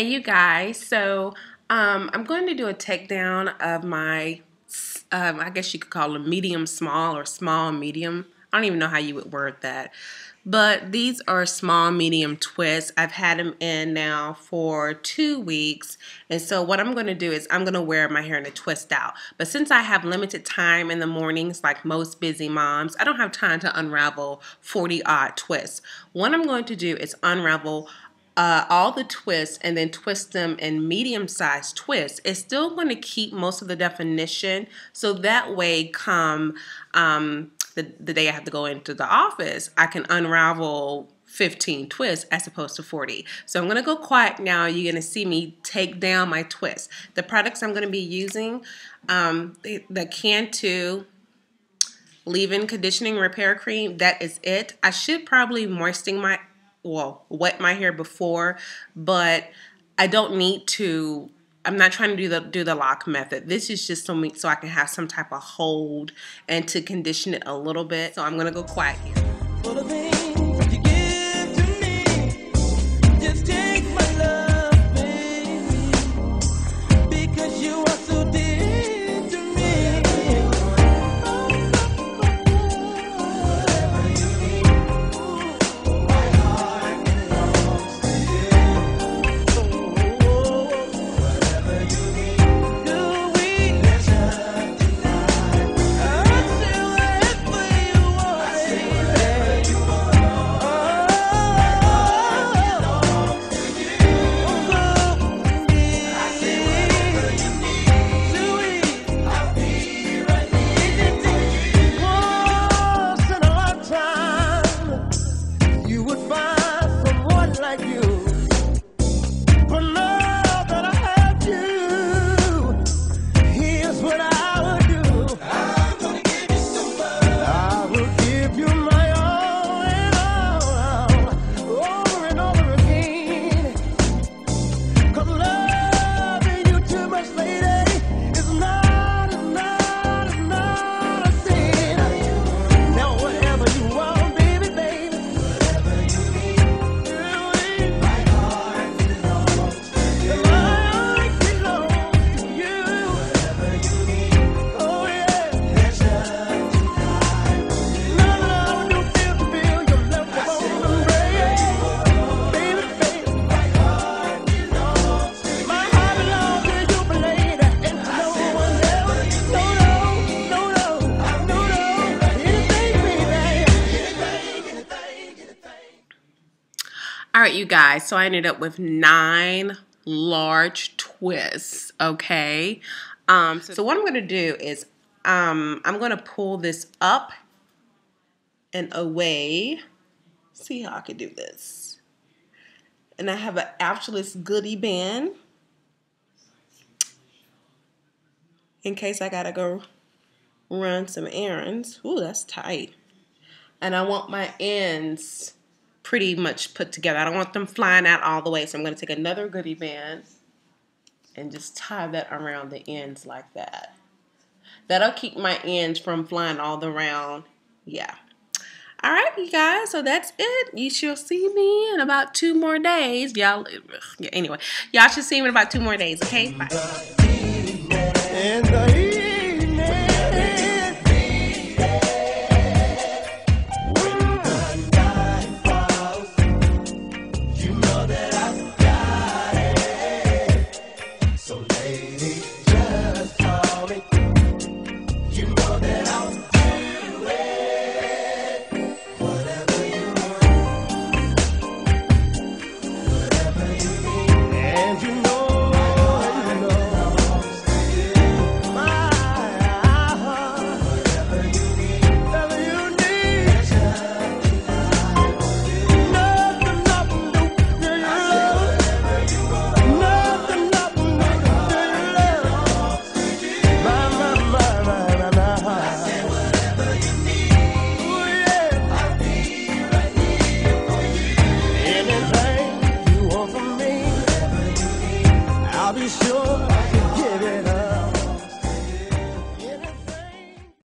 Hey you guys, so um, I'm going to do a takedown of my, um, I guess you could call them medium small or small medium. I don't even know how you would word that. But these are small medium twists. I've had them in now for two weeks. And so what I'm going to do is I'm going to wear my hair in a twist out. But since I have limited time in the mornings, like most busy moms, I don't have time to unravel 40 odd twists. What I'm going to do is unravel uh, all the twists and then twist them in medium sized twists, it's still going to keep most of the definition. So that way, come um, the, the day I have to go into the office, I can unravel 15 twists as opposed to 40. So I'm going to go quiet now. You're going to see me take down my twists. The products I'm going to be using, um, the, the Cantu leave-in conditioning repair cream, that is it. I should probably moisten my well, wet my hair before, but I don't need to I'm not trying to do the do the lock method. This is just so me so I can have some type of hold and to condition it a little bit. So I'm gonna go quiet here. All right, you guys. So I ended up with nine large twists. Okay. Um, so, what I'm going to do is um, I'm going to pull this up and away. See how I can do this. And I have an Altruist Goody band in case I got to go run some errands. Ooh, that's tight. And I want my ends pretty much put together. I don't want them flying out all the way. So I'm going to take another Goody band and just tie that around the ends like that. That'll keep my ends from flying all the round. Yeah. All right, you guys. So that's it. You shall see me in about two more days. Y'all, anyway, y'all should see me in about two more days. Okay, bye.